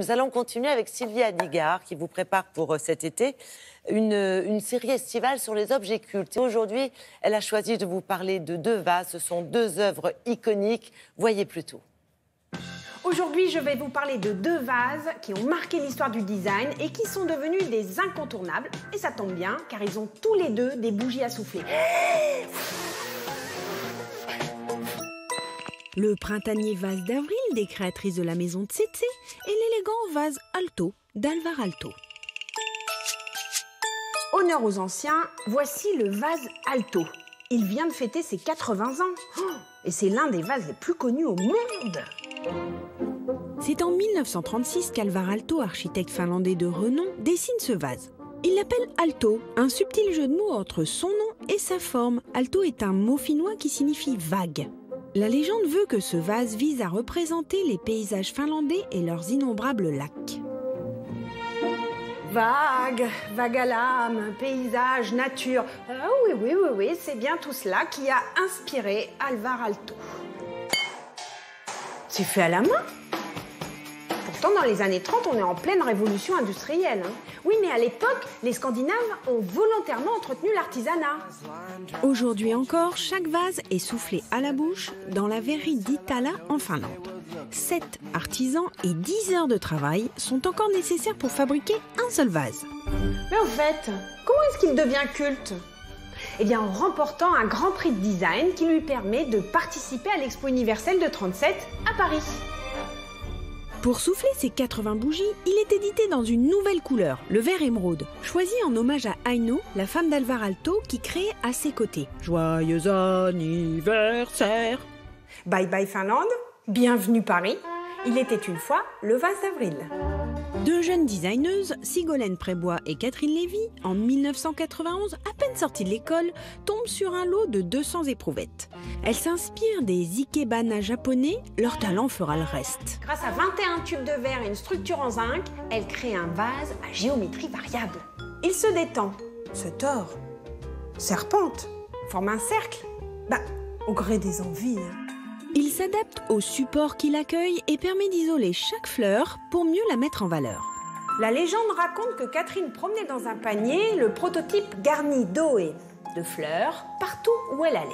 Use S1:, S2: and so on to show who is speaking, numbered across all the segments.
S1: Nous allons continuer avec Sylvie Adigard qui vous prépare pour euh, cet été une, euh, une série estivale sur les objets cultes. Aujourd'hui, elle a choisi de vous parler de deux vases. Ce sont deux œuvres iconiques. Voyez plutôt.
S2: Aujourd'hui, je vais vous parler de deux vases qui ont marqué l'histoire du design et qui sont devenus des incontournables. Et ça tombe bien, car ils ont tous les deux des bougies à souffler.
S3: Le printanier vase d'avril des créatrices de la maison Tsetse et l'élégant vase Alto d'Alvar Alto.
S2: Honneur aux anciens, voici le vase Alto. Il vient de fêter ses 80 ans. Oh, et c'est l'un des vases les plus connus au monde.
S3: C'est en 1936 qu'Alvar Alto, architecte finlandais de renom, dessine ce vase. Il l'appelle Alto, un subtil jeu de mots entre son nom et sa forme. Alto est un mot finnois qui signifie vague. La légende veut que ce vase vise à représenter les paysages finlandais et leurs innombrables lacs.
S2: Vague, vague à l'âme, paysage, nature. Ah oui, oui, oui, oui, c'est bien tout cela qui a inspiré Alvar Alto. C'est fait à la main? Pourtant, dans les années 30, on est en pleine révolution industrielle. hein. Oui, mais à l'époque, les Scandinaves ont volontairement entretenu l'artisanat.
S3: Aujourd'hui encore, chaque vase est soufflé à la bouche dans la verrerie d'Itala en Finlande. Sept artisans et 10 heures de travail sont encore nécessaires pour fabriquer un seul vase.
S2: Mais en fait, comment est-ce qu'il devient culte? Eh bien, en remportant un grand prix de design qui lui permet de participer à l'Expo universelle de 37 à Paris.
S3: Pour souffler ces 80 bougies, il est édité dans une nouvelle couleur, le vert émeraude, choisi en hommage à Aino, la femme d'Alvar Alto qui créait à ses côtés. Joyeux anniversaire
S2: Bye bye Finlande, bienvenue Paris. Il était une fois le vase d'avril.
S3: Deux jeunes designeuses, Sigolène Prébois et Catherine Lévy, en 1991, à peine sorties de l'école, tombent sur un lot de 200 éprouvettes. Elles s'inspirent des ikebana japonais, leur talent fera le reste.
S2: Grâce à 21 tubes de verre et une structure en zinc, elle crée un vase à géométrie variable. Il se détend, se tord, serpente, forme un cercle. Bah, au gré des envies. hein.
S3: Il s'adapte au support qu'il accueille et permet d'isoler chaque fleur pour mieux la mettre en valeur.
S2: La légende raconte que Catherine promenait dans un panier le prototype garni d'eau et de fleurs partout où elle allait.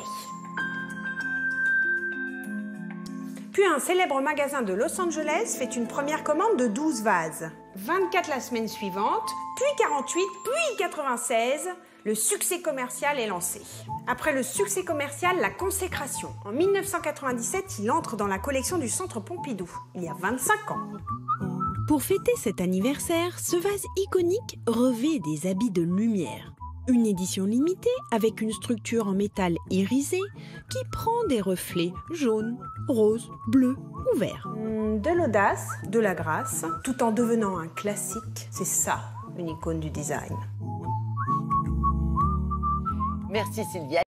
S2: Puis un célèbre magasin de Los Angeles fait une première commande de 12 vases. 24 la semaine suivante, puis 48, puis 96. Le succès commercial est lancé. Après le succès commercial, la consécration. En 1997, il entre dans la collection du Centre Pompidou, il y a 25 ans.
S3: Pour fêter cet anniversaire, ce vase iconique revêt des habits de lumière. Une édition limitée avec une structure en métal irisé qui prend des reflets jaunes, roses, bleus ou verts.
S2: Hmm, De l'audace, de la grâce, tout en devenant un classique, c'est ça une icône du design.
S1: Merci Sylvie.